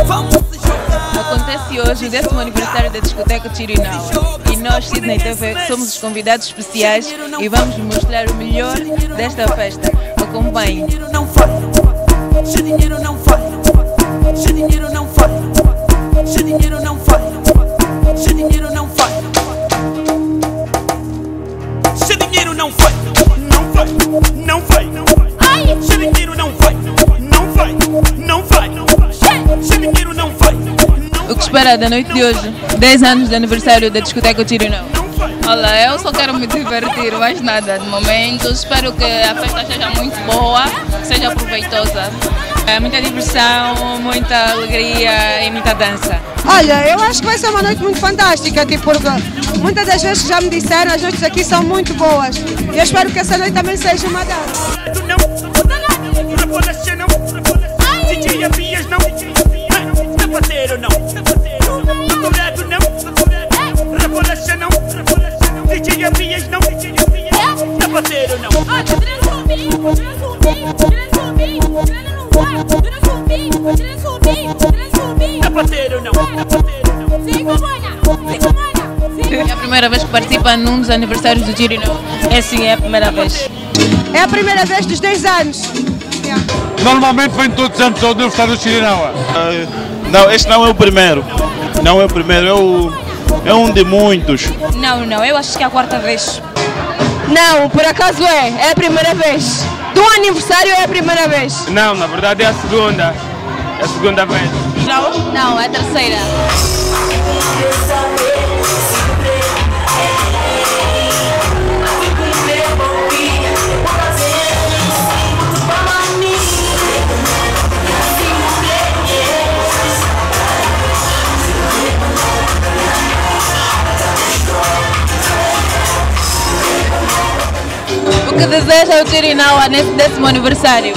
Acontece hoje o décimo aniversário da discoteca Tirinal e nós, Sydney TV, somos os convidados especiais e vamos mostrar o melhor desta festa. Acompanhe. Se dinheiro não vai Se dinheiro não vai Se dinheiro não vai espera da noite de hoje? 10 anos de aniversário da discoteca Tirinal. Olha, eu só quero me divertir, mais nada de momento. Espero que a festa seja muito boa, seja proveitosa. É muita diversão, muita alegria e muita dança. Olha, eu acho que vai ser uma noite muito fantástica, tipo, porque muitas das vezes já me disseram, as noites aqui são muito boas. E eu espero que essa noite também seja uma dança. não. Não. Sapateiro não. É a primeira vez que participa num dos aniversários do Tirinal. É sim, é a primeira vez. É a primeira vez dos 10 anos. Normalmente vem todos os anos ao aniversário do Chirinaua. Não, este não é o primeiro. Não é o primeiro, é, o, é um de muitos. Não, não, eu acho que é a quarta vez. Não, por acaso é, é a primeira vez. Do aniversário é a primeira vez. Não, na verdade é a segunda. É a segunda vez. Não, é a terceira. Que deseja ao Tirinal nesse décimo aniversário?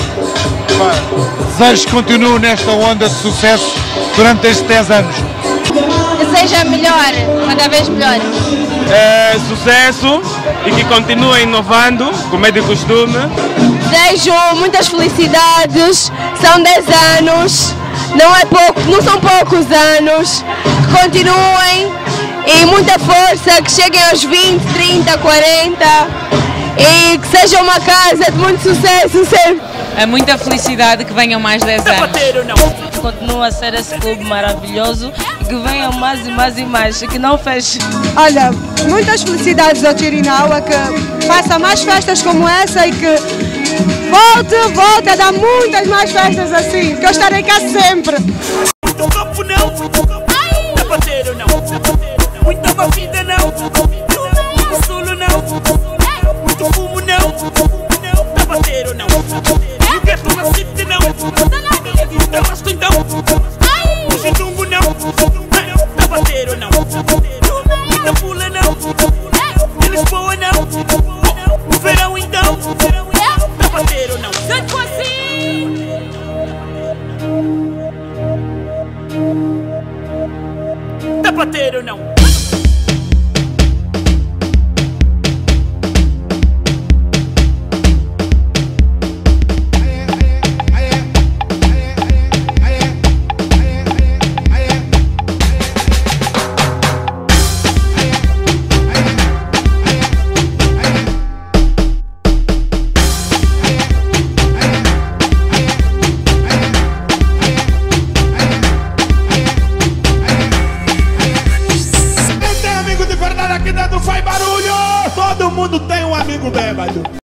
Desejo que continue nesta onda de sucesso durante estes 10 anos. Que seja melhor, cada vez melhor. É, sucesso e que continue inovando, como é de costume. Desejo muitas felicidades, são 10 anos, não, é pouco, não são poucos anos. Que continuem e muita força, que cheguem aos 20, 30, 40 e que seja uma casa de muito sucesso sempre. É muita felicidade que venham mais 10 anos. Continua a ser esse clube maravilhoso e que venham mais e mais e mais e que não feche. Olha, muitas felicidades ao Tirinaua, que faça mais festas como essa e que volte, volte a dar muitas mais festas assim, que eu estarei cá sempre. Não. Sapateiro não. E o gueto na city não. Eu gosto então. O chidumbo não. Sapateiro não. Muita pula não. De Lisboa não. O verão então. Não. Sapateiro não. Amigo de verdade aqui dentro